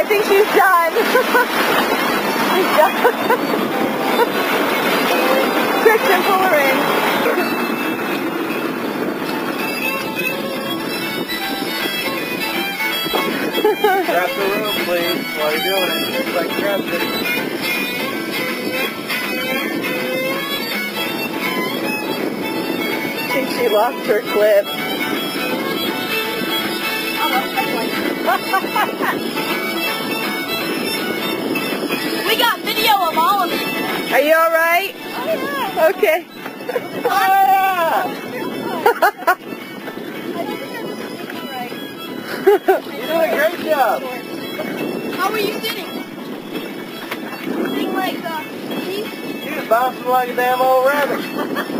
I think she's done. she's done. Christian, pull her in. Grab the room, please, while you're doing it. Just like grab it. I think she lost her clip. Are you all right? Oh, yeah. Okay. Oh, yeah. You're doing a great job. How are you sitting? Sitting like uh, these? You're bouncing like a damn old rabbit.